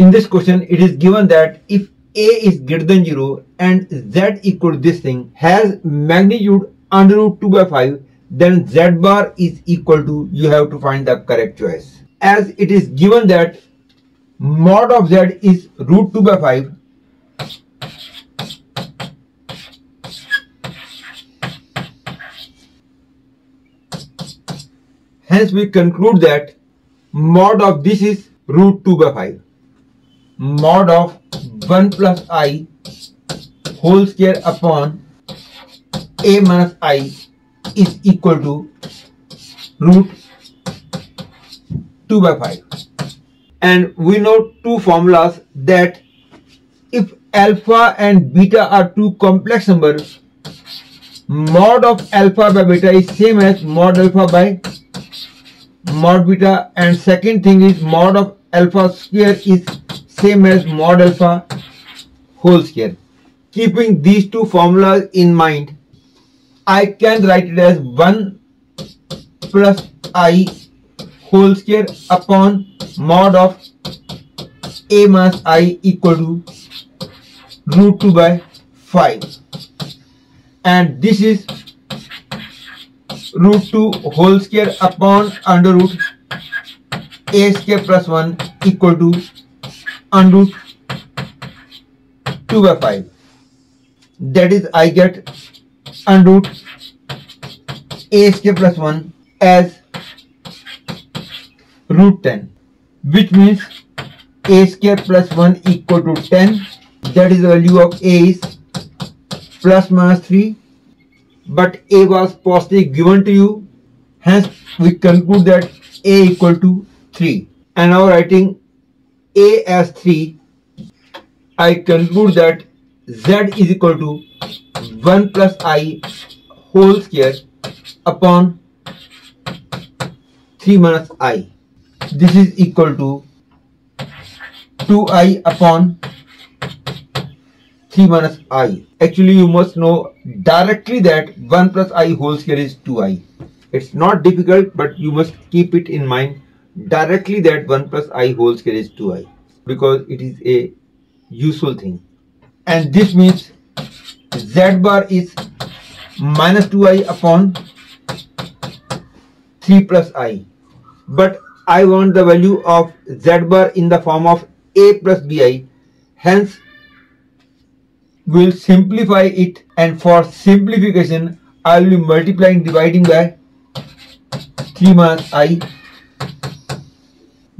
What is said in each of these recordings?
In this question, it is given that if a is greater than 0 and z equal to this thing has magnitude under root 2 by 5 then z bar is equal to you have to find the correct choice. As it is given that mod of z is root 2 by 5 hence we conclude that mod of this is root 2 by 5 mod of 1 plus i whole square upon a minus i is equal to root 2 by 5 and we know two formulas that if alpha and beta are two complex numbers mod of alpha by beta is same as mod alpha by mod beta. And second thing is mod of alpha square is same as mod alpha whole square. Keeping these two formulas in mind, I can write it as 1 plus i whole square upon mod of a minus i equal to root 2 by 5 and this is root 2 whole square upon under root a square plus 1 equal to under root 2 by 5 that is I get under root a square plus 1 as root 10 which means a square plus 1 equal to 10 that is the value of a is plus minus 3 but a was positively given to you. Hence we conclude that a equal to 3 and now writing a as 3 I conclude that z is equal to 1 plus i whole square upon 3 minus i this is equal to 2i upon 3 minus i. Actually, you must know directly that 1 plus i whole square is 2i. It's not difficult, but you must keep it in mind directly that 1 plus i whole square is 2i because it is a useful thing. And this means z bar is minus 2i upon 3 plus i. But I want the value of z bar in the form of a plus bi. Hence, we will simplify it and for simplification I will be multiplying dividing by 3 minus i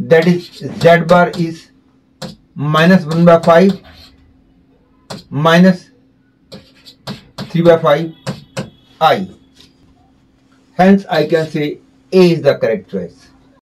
that is z bar is minus 1 by 5 minus 3 by 5 i. Hence I can say A is the correct choice